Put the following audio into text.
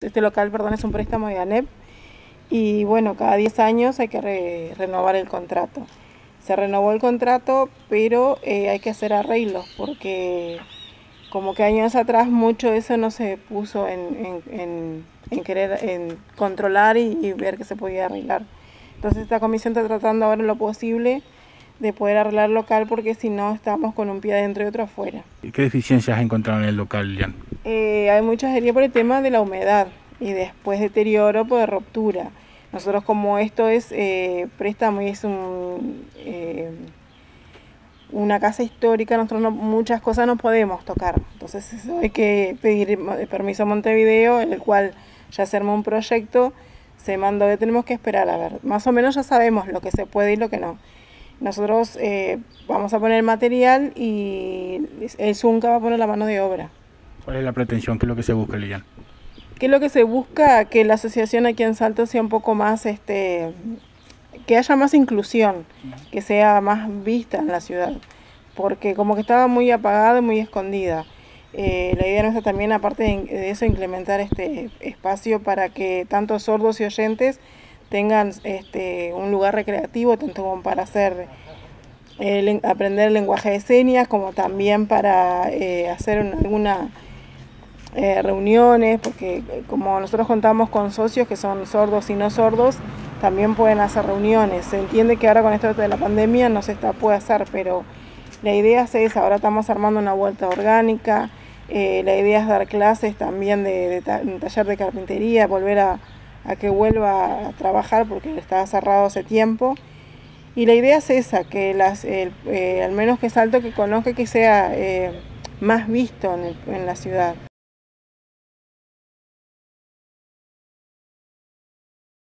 Este local, perdón, es un préstamo de ANEP y bueno, cada 10 años hay que renovar el contrato. Se renovó el contrato, pero eh, hay que hacer arreglos porque como que años atrás mucho eso no se puso en, querer en controlar y, ver que se podía arreglar. Entonces esta comisión está tratando ahora lo posible de poder arreglar el local porque si no estamos con un pie adentro y otro afuera. ¿Qué deficiencias has encontrado en el local, Jan? Eh, hay mucha herida por el tema de la humedad y después deterioro por ruptura. Nosotros como esto es eh, préstamo y es un, eh, una casa histórica, nosotros muchas cosas no podemos tocar. Entonces hay que pedir permiso a Montevideo, en el cual ya se armó un proyecto, se mandó, tenemos que esperar a ver. Más o menos ya sabemos lo que se puede y lo que no. Nosotros vamos a poner material y el ZUNCA va a poner la mano de obra. ¿Cuál es la pretensión? ¿Qué es lo que se busca, Lilian? ¿Qué es lo que se busca? Que la asociación aquí en Salto sea un poco más, este, que haya más inclusión, que sea más vista en la ciudad, porque como que estaba muy apagada y muy escondida. Eh, la idea nuestra también, aparte de eso, implementar este espacio para que tanto sordos y oyentes tengan este, un lugar recreativo, tanto como para hacer aprender el lenguaje de señas, como también para eh, hacer alguna eh, reuniones, porque eh, como nosotros contamos con socios que son sordos y no sordos, también pueden hacer reuniones. Se entiende que ahora con esto de la pandemia no se está, puede hacer, pero la idea es esa, ahora estamos armando una vuelta orgánica, eh, la idea es dar clases también de, taller de carpintería, volver a, que vuelva a trabajar porque estaba cerrado hace tiempo. Y la idea es esa, que las, al menos que Salto que conozca que sea más visto en la ciudad.